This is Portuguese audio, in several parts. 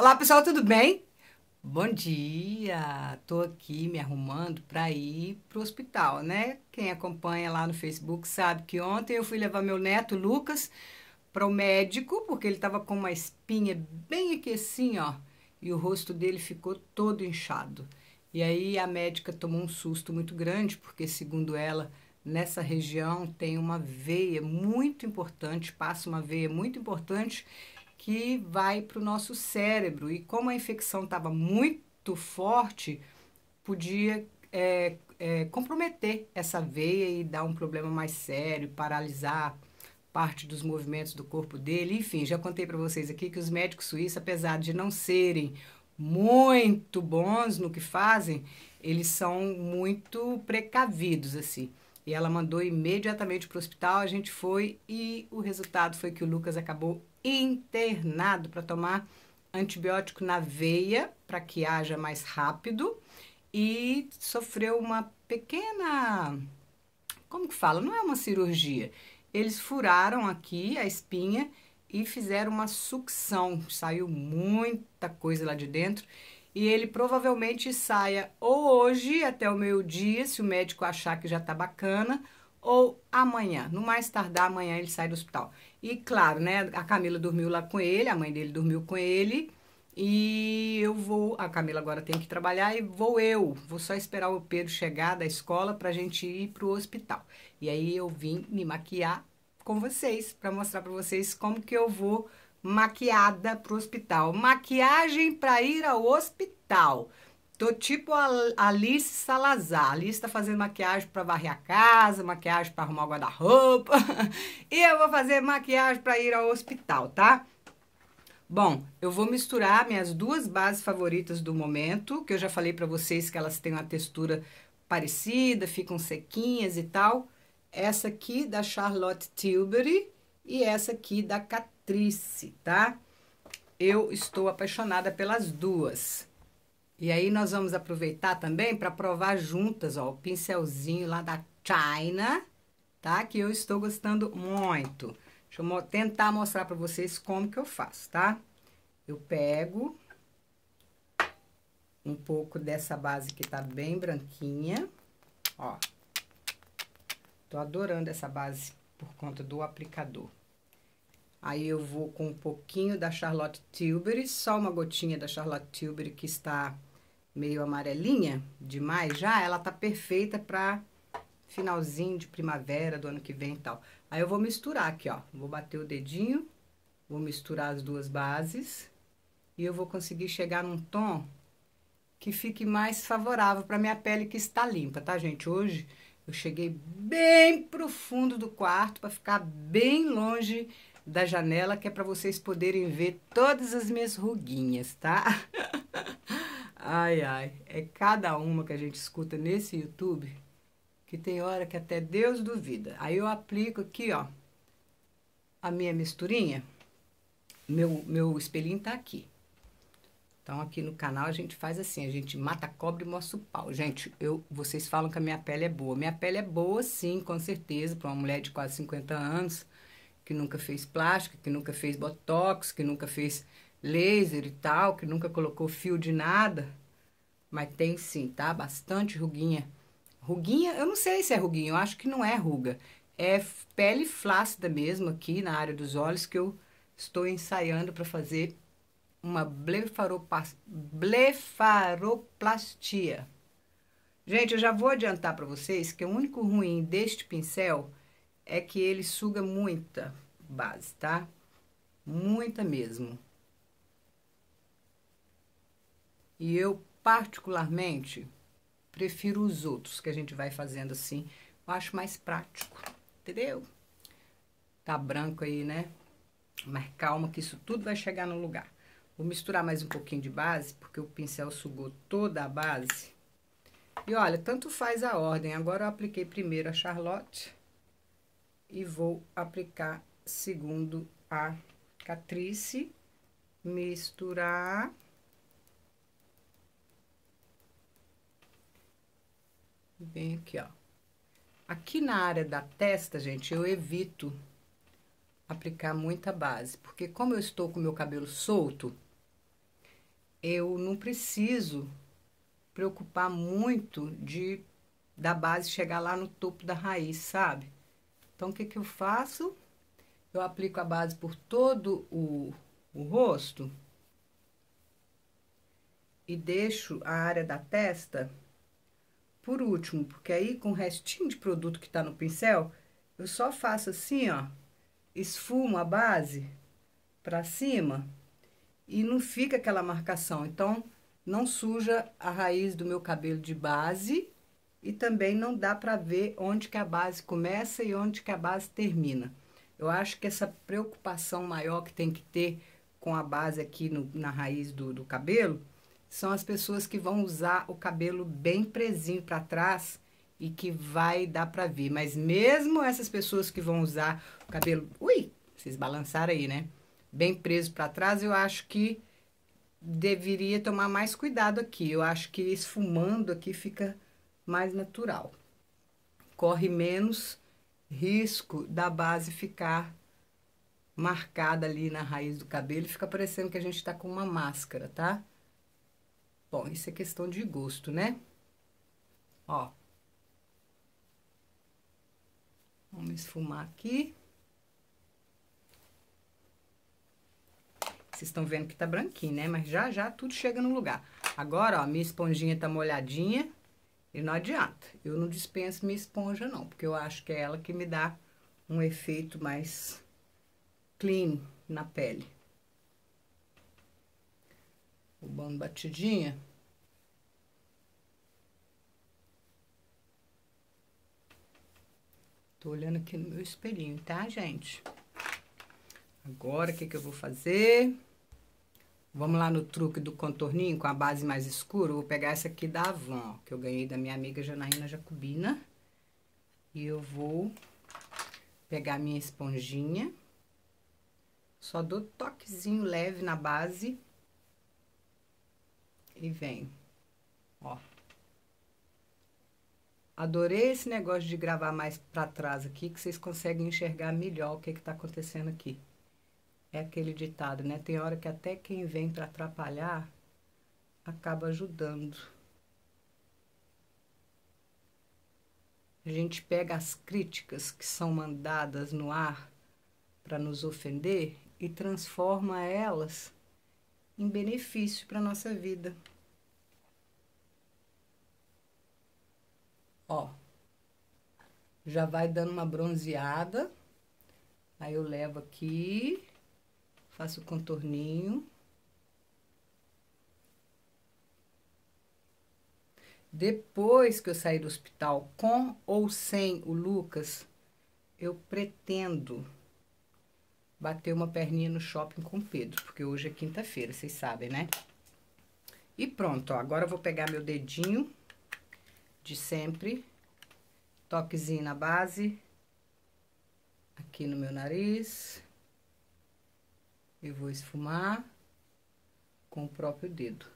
Olá pessoal, tudo bem? Bom dia! Tô aqui me arrumando para ir pro hospital, né? Quem acompanha lá no Facebook sabe que ontem eu fui levar meu neto Lucas para o médico porque ele tava com uma espinha bem aqui assim, ó, e o rosto dele ficou todo inchado. E aí a médica tomou um susto muito grande porque segundo ela nessa região tem uma veia muito importante, passa uma veia muito importante que vai para o nosso cérebro. E como a infecção estava muito forte, podia é, é, comprometer essa veia e dar um problema mais sério, paralisar parte dos movimentos do corpo dele. Enfim, já contei para vocês aqui que os médicos suíços, apesar de não serem muito bons no que fazem, eles são muito precavidos assim. E ela mandou imediatamente para o hospital, a gente foi e o resultado foi que o Lucas acabou internado para tomar antibiótico na veia para que haja mais rápido e sofreu uma pequena como que fala? Não é uma cirurgia. Eles furaram aqui a espinha e fizeram uma sucção. Saiu muita coisa lá de dentro e ele provavelmente saia ou hoje até o meio-dia, se o médico achar que já está bacana, ou amanhã. No mais tardar, amanhã ele sai do hospital. E claro, né, a Camila dormiu lá com ele, a mãe dele dormiu com ele. E eu vou, a Camila agora tem que trabalhar e vou eu, vou só esperar o Pedro chegar da escola para a gente ir para o hospital. E aí eu vim me maquiar com vocês, para mostrar para vocês como que eu vou maquiada para o hospital. Maquiagem para ir ao hospital. Tô tipo a Alice Salazar. A Alice está fazendo maquiagem para varrer a casa, maquiagem para arrumar o guarda-roupa. e eu vou fazer maquiagem para ir ao hospital, tá? Bom, eu vou misturar minhas duas bases favoritas do momento, que eu já falei para vocês que elas têm uma textura parecida, ficam sequinhas e tal. Essa aqui da Charlotte Tilbury e essa aqui da Catrice, tá? Eu estou apaixonada pelas duas. E aí nós vamos aproveitar também para provar juntas, ó, o pincelzinho lá da China, tá? Que eu estou gostando muito. Deixa eu tentar mostrar para vocês como que eu faço, tá? Eu pego um pouco dessa base que tá bem branquinha, ó. Tô adorando essa base por conta do aplicador. Aí eu vou com um pouquinho da Charlotte Tilbury, só uma gotinha da Charlotte Tilbury que está meio amarelinha demais já, ela tá perfeita para finalzinho de primavera do ano que vem e tal. Aí eu vou misturar aqui, ó. Vou bater o dedinho, vou misturar as duas bases e eu vou conseguir chegar num tom que fique mais favorável para minha pele que está limpa, tá, gente? Hoje eu cheguei bem pro fundo do quarto para ficar bem longe da janela, que é para vocês poderem ver todas as minhas ruguinhas, tá? Ai, ai, é cada uma que a gente escuta nesse YouTube que tem hora que até Deus duvida. Aí eu aplico aqui, ó, a minha misturinha. Meu, meu espelhinho tá aqui. Então, aqui no canal a gente faz assim, a gente mata a cobra e mostra o pau. Gente, eu, vocês falam que a minha pele é boa. Minha pele é boa, sim, com certeza, para uma mulher de quase 50 anos, que nunca fez plástica, que nunca fez botox, que nunca fez laser e tal, que nunca colocou fio de nada, mas tem sim, tá? Bastante ruguinha. Ruguinha, eu não sei se é ruguinha, eu acho que não é ruga. É pele flácida mesmo aqui na área dos olhos que eu estou ensaiando para fazer uma blefaroplastia. Gente, eu já vou adiantar para vocês que o único ruim deste pincel é que ele suga muita base, tá? Muita mesmo. E eu, particularmente, prefiro os outros que a gente vai fazendo assim. Eu acho mais prático, entendeu? Tá branco aí, né? Mas calma que isso tudo vai chegar no lugar. Vou misturar mais um pouquinho de base, porque o pincel sugou toda a base. E olha, tanto faz a ordem. Agora eu apliquei primeiro a Charlotte e vou aplicar segundo a Catrice. Misturar. Bem aqui, ó. Aqui na área da testa, gente, eu evito aplicar muita base, porque como eu estou com meu cabelo solto, eu não preciso preocupar muito de da base chegar lá no topo da raiz, sabe? Então, o que, que eu faço? Eu aplico a base por todo o, o rosto e deixo a área da testa por último, porque aí com o restinho de produto que está no pincel, eu só faço assim, ó, esfumo a base para cima e não fica aquela marcação. Então, não suja a raiz do meu cabelo de base e também não dá para ver onde que a base começa e onde que a base termina. Eu acho que essa preocupação maior que tem que ter com a base aqui no, na raiz do, do cabelo são as pessoas que vão usar o cabelo bem presinho para trás e que vai dar para ver. Mas mesmo essas pessoas que vão usar o cabelo, ui, vocês balançaram aí, né? Bem preso para trás, eu acho que deveria tomar mais cuidado aqui. Eu acho que esfumando aqui fica mais natural. Corre menos risco da base ficar marcada ali na raiz do cabelo fica parecendo que a gente tá com uma máscara, tá? Bom, isso é questão de gosto, né? Ó. Vamos esfumar aqui. Vocês estão vendo que tá branquinho, né? Mas já, já tudo chega no lugar. Agora, ó, minha esponjinha tá molhadinha. E não adianta. Eu não dispenso minha esponja, não. Porque eu acho que é ela que me dá um efeito mais clean na pele o bando batidinha. Tô olhando aqui no meu espelhinho, tá, gente? Agora, o que que eu vou fazer? Vamos lá no truque do contorninho com a base mais escura. Vou pegar essa aqui da Avon, ó, que eu ganhei da minha amiga Janaína Jacobina. E eu vou pegar minha esponjinha. Só dou toquezinho leve na base e vem, ó. Adorei esse negócio de gravar mais pra trás aqui, que vocês conseguem enxergar melhor o que que tá acontecendo aqui. É aquele ditado, né? Tem hora que até quem vem para atrapalhar acaba ajudando. A gente pega as críticas que são mandadas no ar para nos ofender e transforma elas em benefício para nossa vida. Ó, já vai dando uma bronzeada. Aí eu levo aqui, faço o contorninho. Depois que eu sair do hospital, com ou sem o Lucas, eu pretendo bater uma perninha no shopping com o Pedro, porque hoje é quinta-feira, vocês sabem, né? E pronto, ó, agora eu vou pegar meu dedinho de sempre. Toquezinho na base. Aqui no meu nariz. E vou esfumar com o próprio dedo.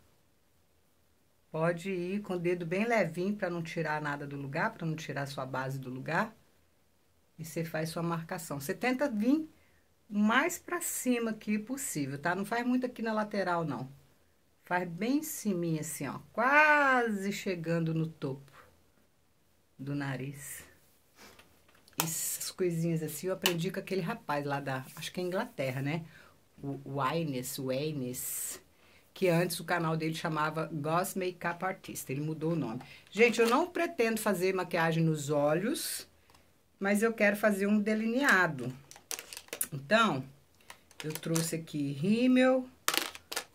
Pode ir com o dedo bem levinho para não tirar nada do lugar, para não tirar sua base do lugar. E você faz sua marcação. Você tenta vir mais para cima aqui possível, tá? Não faz muito aqui na lateral, não. Faz bem em cima, assim, ó. Quase chegando no topo do nariz. Essas coisinhas assim eu aprendi com aquele rapaz lá da, acho que é Inglaterra, né? O Wines, Waynes, que antes o canal dele chamava Goss Makeup Artist, ele mudou o nome. Gente, eu não pretendo fazer maquiagem nos olhos, mas eu quero fazer um delineado. Então, eu trouxe aqui rímel,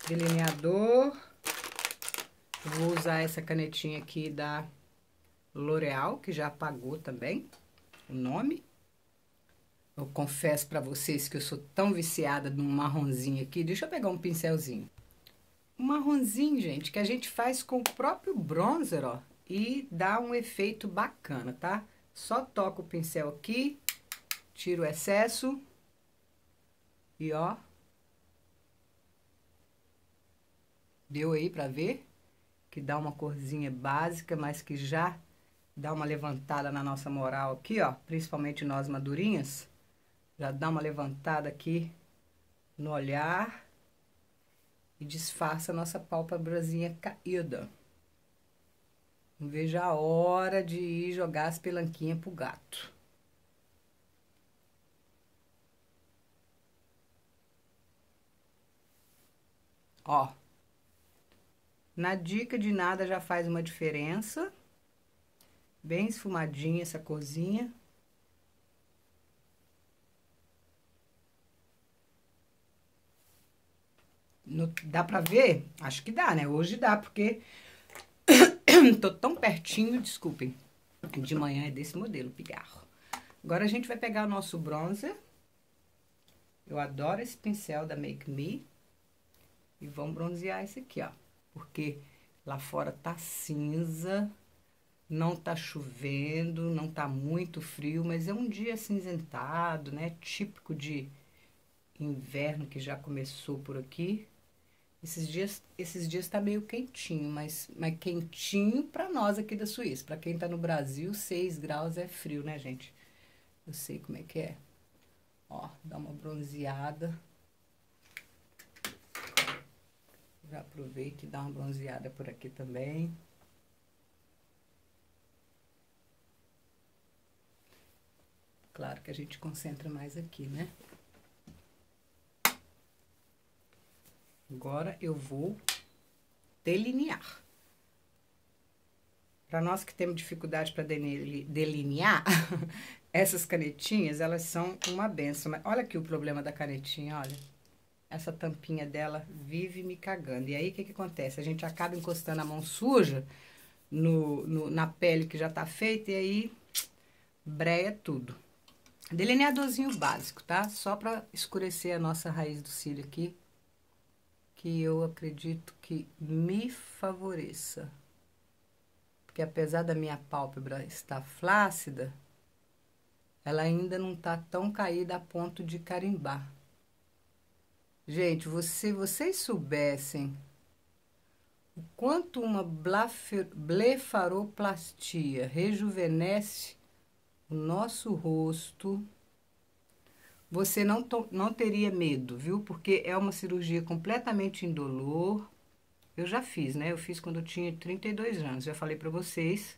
delineador, vou usar essa canetinha aqui da L'Oreal, que já apagou também o nome. Eu confesso para vocês que eu sou tão viciada num marronzinho aqui. Deixa eu pegar um pincelzinho. Um marronzinho, gente, que a gente faz com o próprio bronzer, ó. E dá um efeito bacana, tá? Só toco o pincel aqui, tiro o excesso. E ó. Deu aí pra ver? Que dá uma corzinha básica, mas que já dá uma levantada na nossa moral aqui, ó, principalmente nós madurinhas, já dá uma levantada aqui no olhar e disfarça a nossa pálpebrazinha caída. Não vejo a hora de ir jogar as pelanquinhas pro gato. Ó. Na dica de nada já faz uma diferença. Bem esfumadinha essa corzinha. No, dá pra ver? Acho que dá, né? Hoje dá, porque tô tão pertinho, desculpem. De manhã é desse modelo, pigarro. Agora a gente vai pegar o nosso bronzer. Eu adoro esse pincel da Make Me. E vamos bronzear esse aqui, ó. Porque lá fora tá cinza, não tá chovendo, não tá muito frio, mas é um dia cinzentado, né? Típico de inverno que já começou por aqui. Esses dias, esses dias tá meio quentinho, mas, mas quentinho para nós aqui da Suíça. Para quem tá no Brasil, 6 graus é frio, né, gente? Eu sei como é que é. Ó, dá uma bronzeada. Já aproveita e dá uma bronzeada por aqui também. Claro que a gente concentra mais aqui, né? Agora eu vou delinear. Para nós que temos dificuldade para delinear, essas canetinhas, elas são uma benção. Olha aqui o problema da canetinha, olha. Essa tampinha dela vive me cagando. E aí, o que, que acontece? A gente acaba encostando a mão suja no, no na pele que já tá feita e aí breia tudo. Delineadorzinho básico, tá? Só para escurecer a nossa raiz do cílio aqui que eu acredito que me favoreça. Porque apesar da minha pálpebra estar flácida, ela ainda não está tão caída a ponto de carimbar. Gente, se vocês soubessem o quanto uma blefaroplastia rejuvenesce o nosso rosto você não, não teria medo, viu? Porque é uma cirurgia completamente indolor. Eu já fiz, né? Eu fiz quando eu tinha 32 anos. Já falei para vocês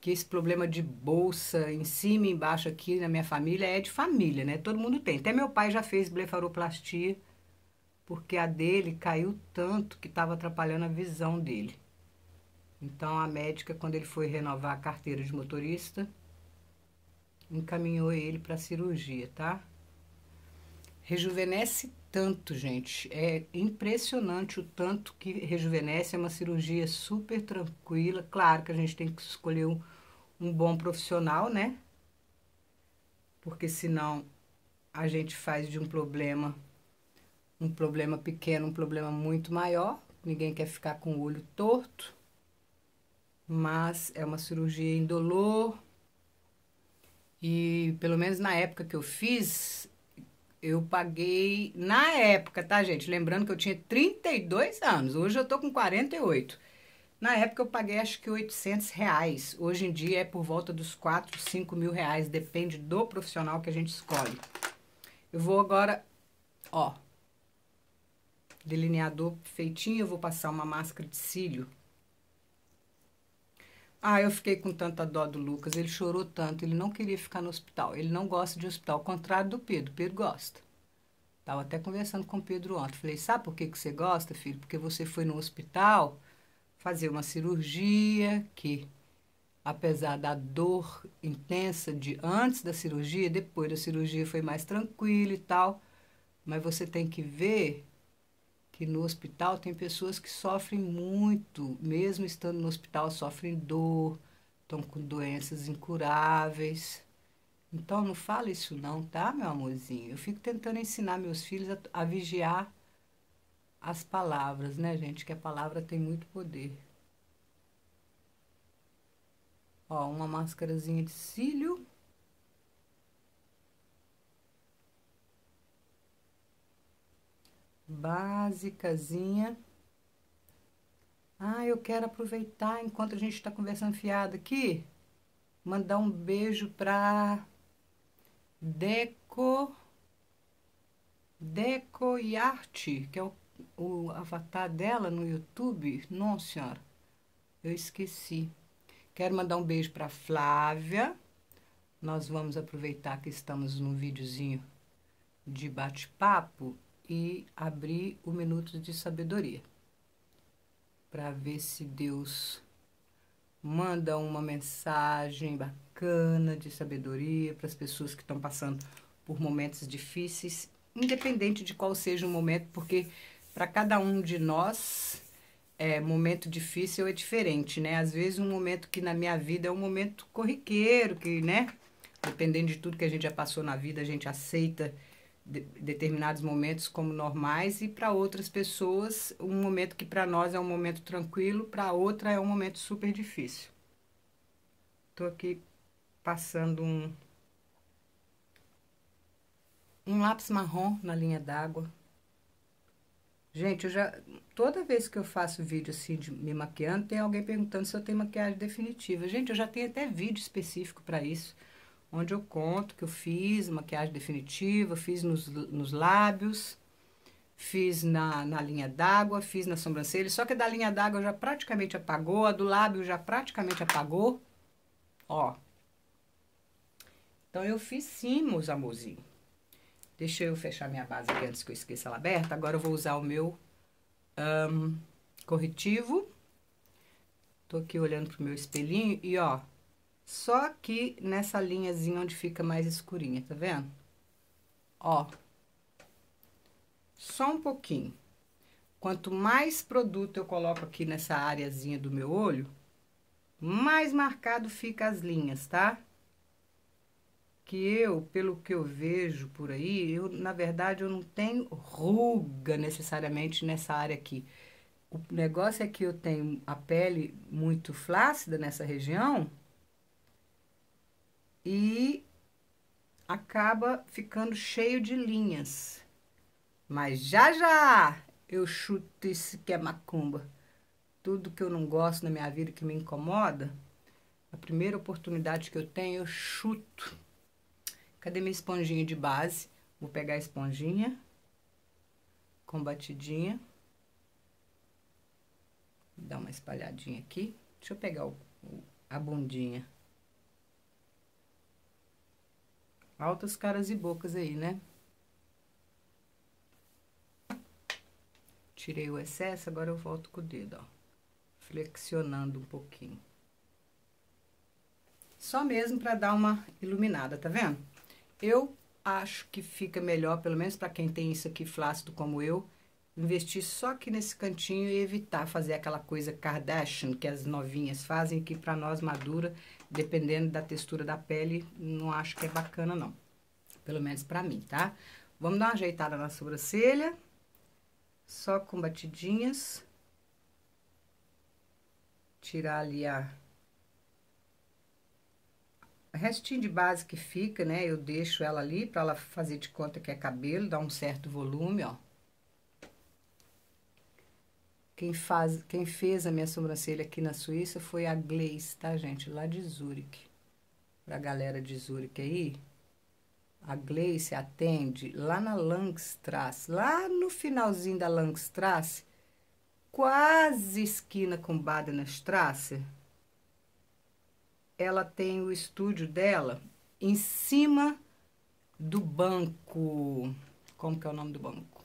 que esse problema de bolsa em cima e embaixo aqui na minha família é de família, né? Todo mundo tem. Até meu pai já fez blefaroplastia porque a dele caiu tanto que estava atrapalhando a visão dele. Então a médica, quando ele foi renovar a carteira de motorista, encaminhou ele para cirurgia, tá? Rejuvenesce tanto, gente. É impressionante o tanto que rejuvenesce. É uma cirurgia super tranquila. Claro que a gente tem que escolher um, um bom profissional, né? Porque senão a gente faz de um problema um problema pequeno, um problema muito maior. Ninguém quer ficar com o olho torto. Mas é uma cirurgia indolor, e pelo menos na época que eu fiz, eu paguei. Na época, tá, gente? Lembrando que eu tinha 32 anos, hoje eu tô com 48. Na época eu paguei acho que 800 reais. Hoje em dia é por volta dos 4, 5 mil reais, depende do profissional que a gente escolhe. Eu vou agora, ó, delineador feitinho, eu vou passar uma máscara de cílio ah, eu fiquei com tanta dó do Lucas, ele chorou tanto, ele não queria ficar no hospital. Ele não gosta de hospital, ao contrário do Pedro. Pedro gosta. Tava até conversando com o Pedro ontem. Falei, sabe por que, que você gosta, filho? Porque você foi no hospital fazer uma cirurgia que, apesar da dor intensa de antes da cirurgia, depois da cirurgia foi mais tranquilo e tal. Mas você tem que ver que no hospital tem pessoas que sofrem muito, mesmo estando no hospital, sofrem dor, estão com doenças incuráveis. Então não fala isso não, tá, meu amorzinho? Eu fico tentando ensinar meus filhos a, a vigiar as palavras, né, gente? Que a palavra tem muito poder. Ó, uma máscarazinha de cílio. Básicazinha. Ah, eu quero aproveitar enquanto a gente está conversando fiado aqui, mandar um beijo para Deco Decoyarte, que é o, o avatar dela no YouTube. Nossa senhora, eu esqueci. Quero mandar um beijo para Flávia. Nós vamos aproveitar que estamos num videozinho de bate-papo e abrir o minuto de sabedoria para ver se Deus manda uma mensagem bacana de sabedoria para as pessoas que estão passando por momentos difíceis, independente de qual seja o momento, porque para cada um de nós é, momento difícil é diferente, né? Às vezes um momento que na minha vida é um momento corriqueiro, que, né? Dependendo de tudo que a gente já passou na vida, a gente aceita de, determinados momentos como normais e para outras pessoas um momento que para nós é um momento tranquilo, para outra é um momento super difícil. Estou aqui passando um um lápis marrom na linha d'água. Gente, eu já toda vez que eu faço vídeo assim de me maquiando, tem alguém perguntando se eu tenho maquiagem definitiva. Gente, eu já tenho até vídeo específico para isso onde eu conto que eu fiz maquiagem definitiva, fiz nos, nos lábios, fiz na, na linha d'água, fiz na sobrancelha, só que da linha d'água já praticamente apagou, a do lábio já praticamente apagou, ó. Então, eu fiz sim, meus amorzinhos. Deixa eu fechar minha base aqui antes que eu esqueça ela aberta. Agora eu vou usar o meu um, corretivo. Tô aqui olhando pro meu espelhinho e, ó, só aqui nessa linhazinha onde fica mais escurinha, tá vendo? Ó. Só um pouquinho. Quanto mais produto eu coloco aqui nessa areazinha do meu olho, mais marcado fica as linhas, tá? Que eu, pelo que eu vejo por aí, eu, na verdade, eu não tenho ruga necessariamente nessa área aqui. O negócio é que eu tenho a pele muito flácida nessa região e acaba ficando cheio de linhas. Mas já já eu chuto isso que é macumba. Tudo que eu não gosto na minha vida que me incomoda, a primeira oportunidade que eu tenho, eu chuto. Cadê minha esponjinha de base? Vou pegar a esponjinha com batidinha. Dar uma espalhadinha aqui. Deixa eu pegar o, a bundinha. Altas caras e bocas aí, né? Tirei o excesso, agora eu volto com o dedo, ó. Flexionando um pouquinho. Só mesmo para dar uma iluminada, tá vendo? Eu acho que fica melhor, pelo menos para quem tem isso aqui flácido como eu, investir só aqui nesse cantinho e evitar fazer aquela coisa Kardashian que as novinhas fazem, que para nós madura, dependendo da textura da pele, não acho que é bacana não. Pelo menos para mim, tá? Vamos dar uma ajeitada na sobrancelha, só com batidinhas. Tirar ali a restinho de base que fica, né? Eu deixo ela ali para ela fazer de conta que é cabelo, dar um certo volume, ó. Quem, faz, quem fez a minha sobrancelha aqui na Suíça foi a Gleice, tá, gente? Lá de Zurique. Pra galera de Zurique aí. A Gleice atende lá na Langstrasse, lá no finalzinho da Langstrasse, quase esquina com Badenstrasse. Ela tem o estúdio dela em cima do banco. Como que é o nome do banco?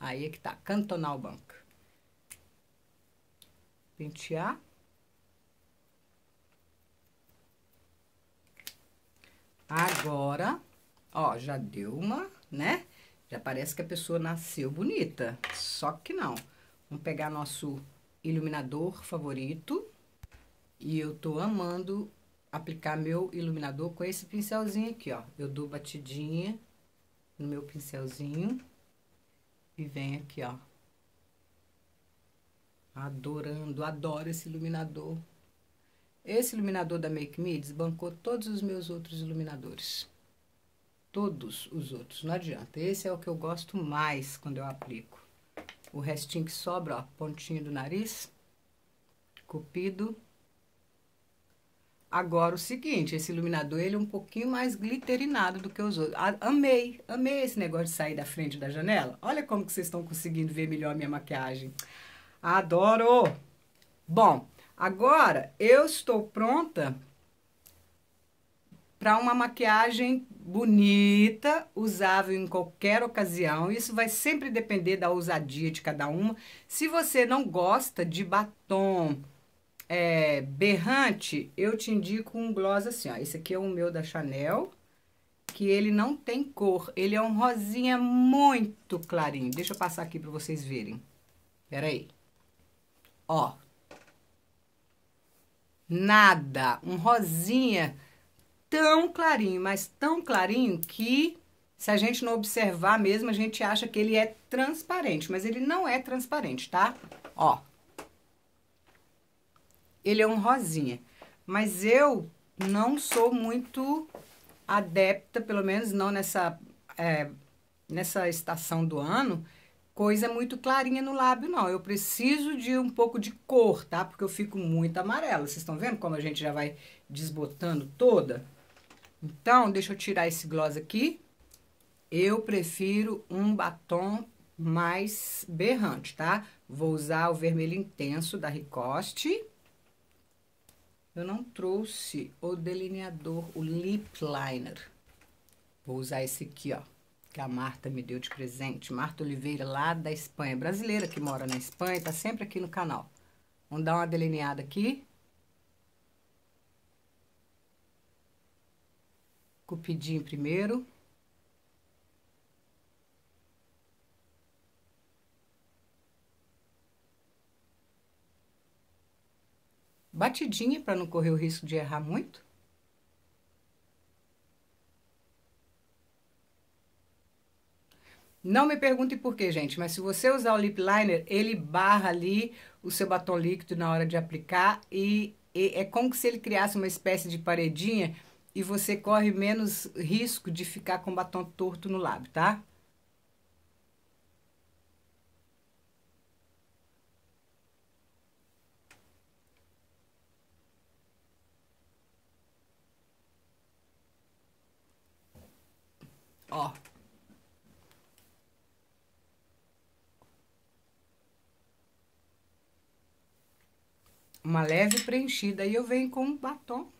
Aí é que tá, Cantonal Banco pentear. Agora, ó, já deu uma, né? Já parece que a pessoa nasceu bonita. Só que não. Vamos pegar nosso iluminador favorito. E eu tô amando aplicar meu iluminador com esse pincelzinho aqui, ó. Eu dou batidinha no meu pincelzinho. E vem aqui, ó. Adorando, adoro esse iluminador. Esse iluminador da Make Me desbancou todos os meus outros iluminadores. Todos os outros, não adianta. Esse é o que eu gosto mais quando eu aplico. O restinho que sobra, ó, pontinho do nariz, cupido. Agora, o seguinte, esse iluminador, ele é um pouquinho mais glitterinado do que os outros. Amei, amei esse negócio de sair da frente da janela. Olha como que vocês estão conseguindo ver melhor a minha maquiagem. Adoro! Bom, agora eu estou pronta para uma maquiagem bonita, usável em qualquer ocasião. Isso vai sempre depender da ousadia de cada uma. Se você não gosta de batom é, berrante, eu te indico um gloss assim, ó. Esse aqui é o meu da Chanel, que ele não tem cor. Ele é um rosinha muito clarinho. Deixa eu passar aqui para vocês verem. Pera aí. Ó. Nada. Um rosinha tão clarinho, mas tão clarinho que se a gente não observar mesmo, a gente acha que ele é transparente, mas ele não é transparente, tá? Ó. Ele é um rosinha, mas eu não sou muito adepta, pelo menos não nessa, é, nessa estação do ano, coisa muito clarinha no lábio, não. Eu preciso de um pouco de cor, tá? Porque eu fico muito amarela. Vocês estão vendo como a gente já vai desbotando toda? Então, deixa eu tirar esse gloss aqui. Eu prefiro um batom mais berrante, tá? Vou usar o vermelho intenso da Ricoste. Eu não trouxe o delineador, o lip liner. Vou usar esse aqui, ó, que a Marta me deu de presente. Marta Oliveira, lá da Espanha. Brasileira que mora na Espanha, tá sempre aqui no canal. Vamos dar uma delineada aqui. Cupidinho primeiro. Batidinha para não correr o risco de errar muito. Não me pergunte por quê, gente, mas se você usar o lip liner, ele barra ali o seu batom líquido na hora de aplicar e, e é como se ele criasse uma espécie de paredinha e você corre menos risco de ficar com batom torto no lábio, tá? Ó. Uma leve preenchida. Aí eu venho com batom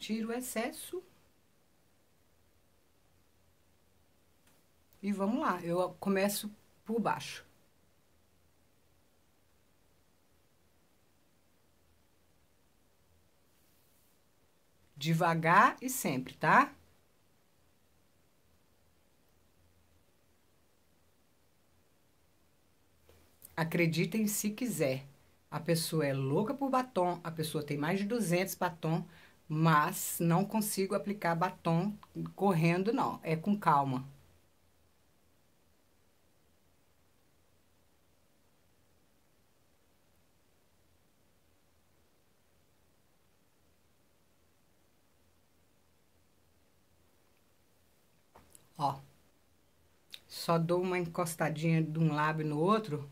tiro o excesso. E vamos lá, eu começo por baixo. Devagar e sempre, tá? Acreditem se quiser. A pessoa é louca por batom, a pessoa tem mais de 200 batom, mas não consigo aplicar batom correndo, não. É com calma. Ó. Só dou uma encostadinha de um lábio no outro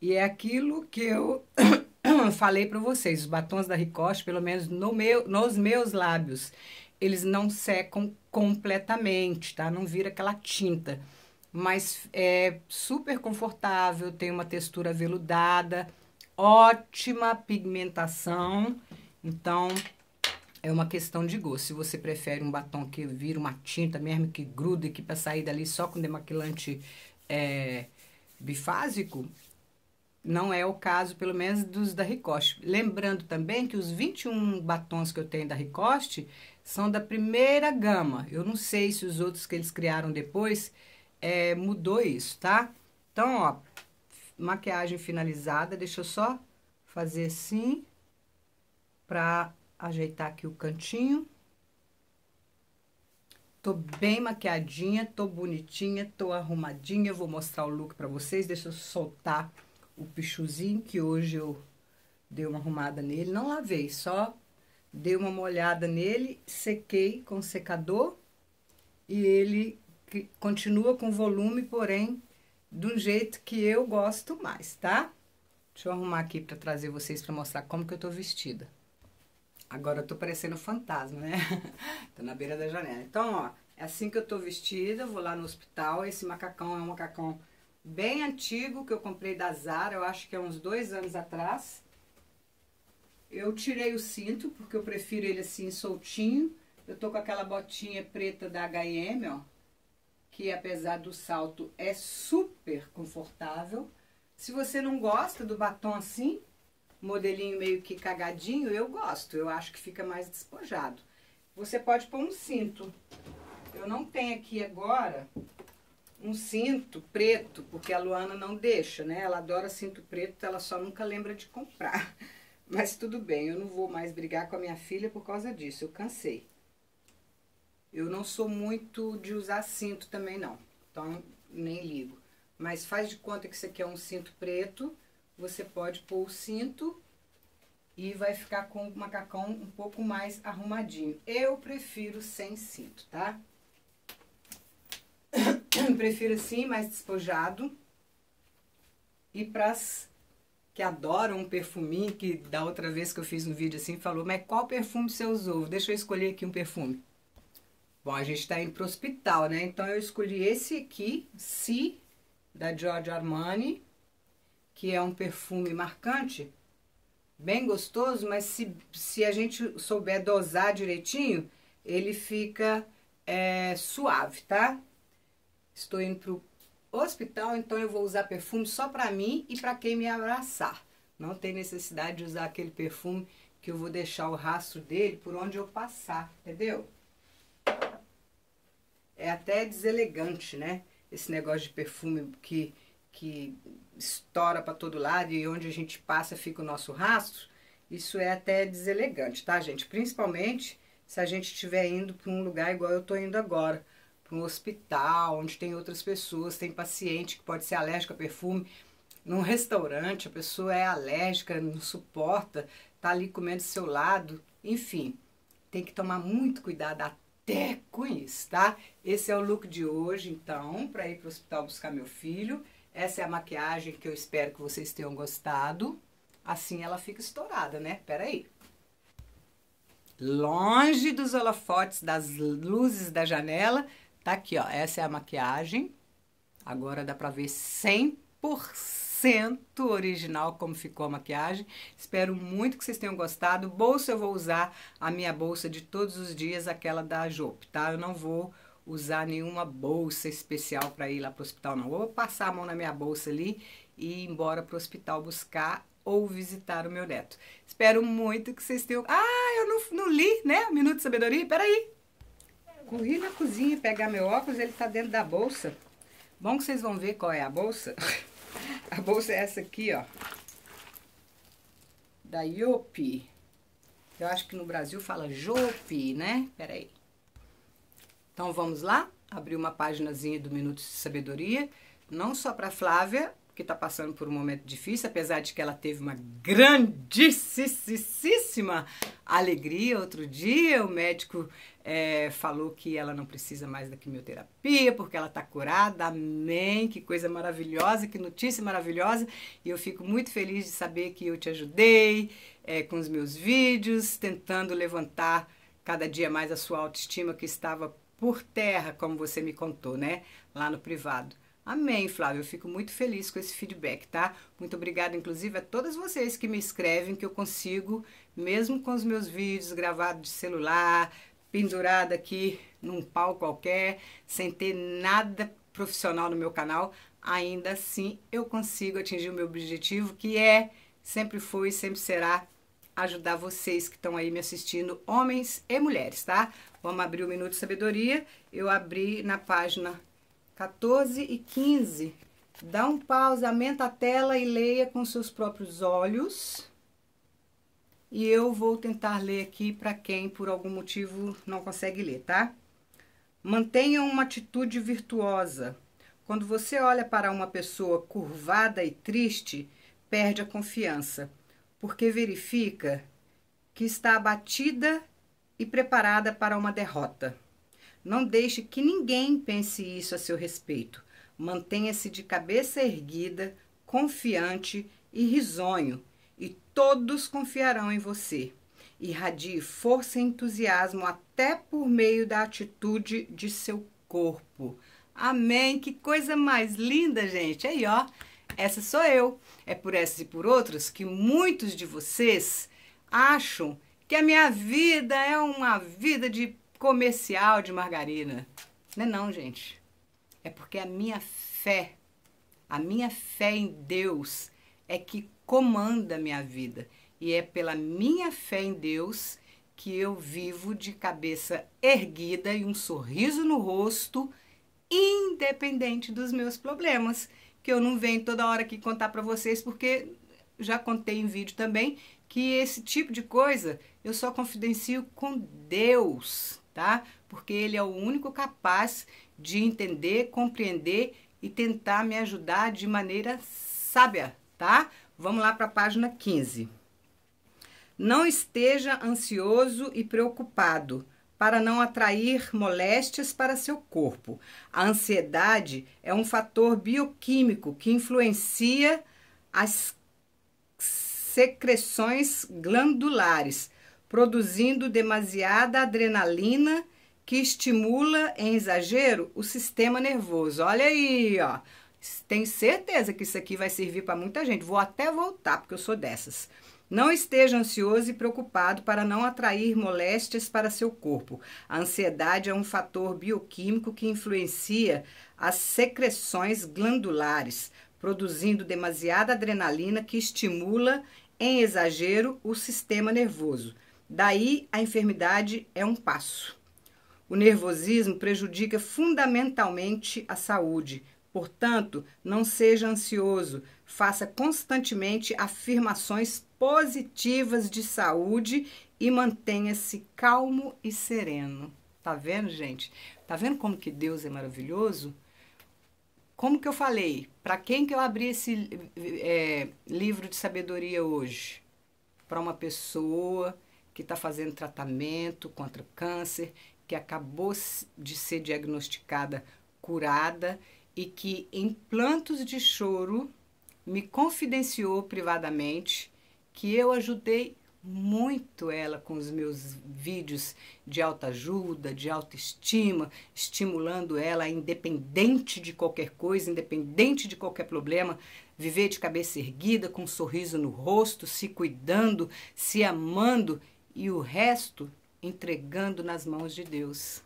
E é aquilo que eu falei para vocês, os batons da Ricoste, pelo menos no meu, nos meus lábios, eles não secam completamente, tá? Não vira aquela tinta. Mas é super confortável, tem uma textura veludada, ótima pigmentação. Então, é uma questão de gosto. Se você prefere um batom que vira uma tinta mesmo, que gruda, que para sair dali só com demaquilante é, bifásico, não é o caso, pelo menos, dos da Ricoste. Lembrando também que os 21 batons que eu tenho da Ricoste são da primeira gama. Eu não sei se os outros que eles criaram depois é, mudou isso, tá? Então, ó, maquiagem finalizada. Deixa eu só fazer assim pra ajeitar aqui o cantinho. Tô bem maquiadinha, tô bonitinha, tô arrumadinha. Vou mostrar o look pra vocês. Deixa eu soltar o pichuzinho, que hoje eu dei uma arrumada nele. Não lavei, só dei uma molhada nele, sequei com secador. E ele continua com volume, porém de um jeito que eu gosto mais, tá? Deixa eu arrumar aqui para trazer vocês para mostrar como que eu tô vestida. Agora eu tô parecendo fantasma, né? tô na beira da janela. Então, ó, é assim que eu tô vestida, vou lá no hospital. Esse macacão é um macacão bem antigo que eu comprei da Zara, eu acho que é uns dois anos atrás. Eu tirei o cinto, porque eu prefiro ele assim soltinho. Eu tô com aquela botinha preta da H&M, ó que apesar do salto é super confortável. Se você não gosta do batom assim, modelinho meio que cagadinho, eu gosto. Eu acho que fica mais despojado. Você pode pôr um cinto. Eu não tenho aqui agora um cinto preto, porque a Luana não deixa, né? Ela adora cinto preto, ela só nunca lembra de comprar. Mas tudo bem, eu não vou mais brigar com a minha filha por causa disso, eu cansei. Eu não sou muito de usar cinto também não, então nem ligo. Mas faz de conta que você quer um cinto preto, você pode pôr o cinto e vai ficar com o macacão um pouco mais arrumadinho. Eu prefiro sem cinto, tá? Prefiro assim, mais despojado. E pras que adoram um perfuminho, que da outra vez que eu fiz um vídeo assim, falou, mas qual perfume você usou? Deixa eu escolher aqui um perfume. Bom, a gente está indo para o hospital, né? Então eu escolhi esse aqui, Si, da Giorgio Armani, que é um perfume marcante, bem gostoso, mas se, se a gente souber dosar direitinho, ele fica é, suave, tá? Estou indo para o hospital, então eu vou usar perfume só para mim e para quem me abraçar. Não tem necessidade de usar aquele perfume que eu vou deixar o rastro dele por onde eu passar, entendeu? é até deselegante, né? Esse negócio de perfume que, que estoura para todo lado e onde a gente passa fica o nosso rastro. Isso é até deselegante, tá, gente? Principalmente se a gente estiver indo para um lugar igual eu estou indo agora, para um hospital, onde tem outras pessoas, tem paciente que pode ser alérgico a perfume. Num restaurante, a pessoa é alérgica, não suporta, tá ali comendo do seu lado. Enfim, tem que tomar muito cuidado até com isso, tá? Esse é o look de hoje, então, para ir para o hospital buscar meu filho. Essa é a maquiagem que eu espero que vocês tenham gostado. Assim ela fica estourada, né? Pera aí. Longe dos holofotes, das luzes da janela. Tá aqui, ó. Essa é a maquiagem. Agora dá pra ver 100% original como ficou a maquiagem. Espero muito que vocês tenham gostado. Bolsa eu vou usar a minha bolsa de todos os dias, aquela da Jope, tá? Eu não vou usar nenhuma bolsa especial para ir lá pro hospital, não. Vou passar a mão na minha bolsa ali e ir embora pro hospital buscar ou visitar o meu neto. Espero muito que vocês tenham... Ah, eu não, não li, né? Minuto de Sabedoria? Peraí. Corri na cozinha pegar meu óculos, ele tá dentro da bolsa. Bom que vocês vão ver qual é a bolsa. A bolsa é essa aqui, ó. Da Yopi. Eu acho que no Brasil fala Jopi, né? Peraí. Então vamos lá, abrir uma páginazinha do Minutos de Sabedoria, não só para Flávia, que está passando por um momento difícil, apesar de que ela teve uma grandíssima alegria. Outro dia o médico é, falou que ela não precisa mais da quimioterapia porque ela está curada. Amém! Que coisa maravilhosa, que notícia maravilhosa. E eu fico muito feliz de saber que eu te ajudei é, com os meus vídeos, tentando levantar cada dia mais a sua autoestima que estava por terra, como você me contou, né? Lá no privado. Amém, Flávio. Eu fico muito feliz com esse feedback, tá? Muito obrigada, inclusive, a todas vocês que me escrevem que eu consigo, mesmo com os meus vídeos gravados de celular, pendurada aqui num pau qualquer, sem ter nada profissional no meu canal, ainda assim eu consigo atingir o meu objetivo, que é, sempre foi e sempre será, ajudar vocês que estão aí me assistindo, homens e mulheres, tá? Vamos abrir o Minuto de Sabedoria. Eu abri na página 14 e 15. Dá um pause, aumenta a tela e leia com seus próprios olhos. E eu vou tentar ler aqui para quem por algum motivo não consegue ler, tá? Mantenha uma atitude virtuosa. Quando você olha para uma pessoa curvada e triste, perde a confiança, porque verifica que está abatida e preparada para uma derrota. Não deixe que ninguém pense isso a seu respeito. Mantenha-se de cabeça erguida, confiante e risonho, e todos confiarão em você. Irradie força e entusiasmo até por meio da atitude de seu corpo. Amém. Que coisa mais linda, gente. Aí, ó. Essa sou eu. É por essas e por outras que muitos de vocês acham que a minha vida é uma vida de comercial de margarina. Não é não, gente. É porque a minha fé, a minha fé em Deus é que comanda a minha vida. E é pela minha fé em Deus que eu vivo de cabeça erguida e um sorriso no rosto independente dos meus problemas, que eu não venho toda hora aqui contar para vocês, porque já contei em vídeo também que esse tipo de coisa eu só confidencio com Deus, tá? Porque Ele é o único capaz de entender, compreender e tentar me ajudar de maneira sábia, tá? Vamos lá para a página 15. Não esteja ansioso e preocupado para não atrair moléstias para seu corpo. A ansiedade é um fator bioquímico que influencia as secreções glandulares, produzindo demasiada adrenalina que estimula em exagero o sistema nervoso. Olha aí, ó. Tenho certeza que isso aqui vai servir para muita gente. Vou até voltar porque eu sou dessas. Não esteja ansioso e preocupado para não atrair moléstias para seu corpo. A ansiedade é um fator bioquímico que influencia as secreções glandulares, produzindo demasiada adrenalina que estimula em exagero o sistema nervoso. Daí a enfermidade é um passo. O nervosismo prejudica fundamentalmente a saúde, Portanto, não seja ansioso, faça constantemente afirmações positivas de saúde e mantenha-se calmo e sereno. Tá vendo, gente? Tá vendo como que Deus é maravilhoso? Como que eu falei? Para quem que eu abri esse é, livro de sabedoria hoje? Para uma pessoa que está fazendo tratamento contra câncer, que acabou de ser diagnosticada curada e que em plantos de choro me confidenciou privadamente que eu ajudei muito ela com os meus vídeos de autoajuda, de autoestima, estimulando ela independente de qualquer coisa, independente de qualquer problema, viver de cabeça erguida, com um sorriso no rosto, se cuidando, se amando e o resto entregando nas mãos de Deus.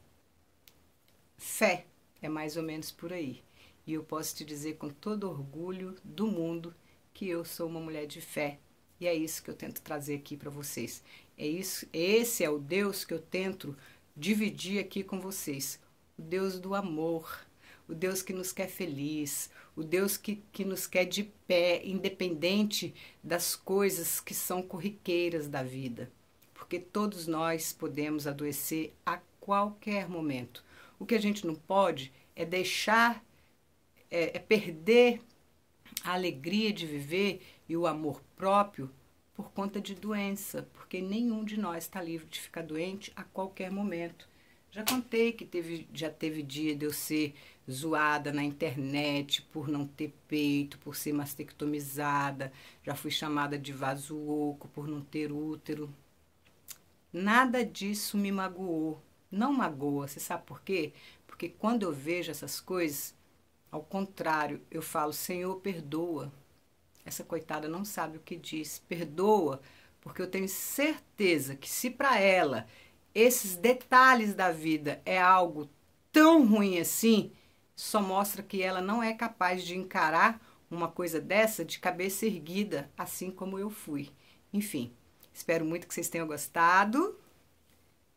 Fé é mais ou menos por aí. E eu posso te dizer com todo orgulho do mundo que eu sou uma mulher de fé. E é isso que eu tento trazer aqui para vocês. É isso, esse é o Deus que eu tento dividir aqui com vocês. O Deus do amor, o Deus que nos quer feliz, o Deus que, que nos quer de pé, independente das coisas que são corriqueiras da vida. Porque todos nós podemos adoecer a qualquer momento. O que a gente não pode é deixar é, é perder a alegria de viver e o amor próprio por conta de doença, porque nenhum de nós está livre de ficar doente a qualquer momento. Já contei que teve, já teve dia de eu ser zoada na internet por não ter peito, por ser mastectomizada, já fui chamada de vaso oco por não ter útero. Nada disso me magoou. Não magoa, você sabe por quê? Porque quando eu vejo essas coisas, ao contrário, eu falo, Senhor, perdoa. Essa coitada não sabe o que diz. Perdoa, porque eu tenho certeza que se para ela esses detalhes da vida é algo tão ruim assim, só mostra que ela não é capaz de encarar uma coisa dessa de cabeça erguida, assim como eu fui. Enfim, espero muito que vocês tenham gostado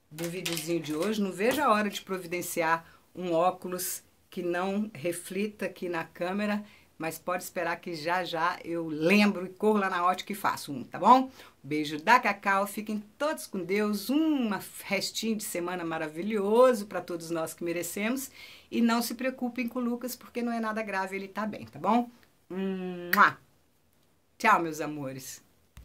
do videozinho de hoje. Não vejo a hora de providenciar um óculos que não reflita aqui na câmera, mas pode esperar que já já eu lembro e corro lá na ótica e faço um, tá bom? Beijo da Cacau, fiquem todos com Deus, um restinho de semana maravilhoso para todos nós que merecemos e não se preocupem com o Lucas porque não é nada grave, ele tá bem, tá bom? Tchau, meus amores.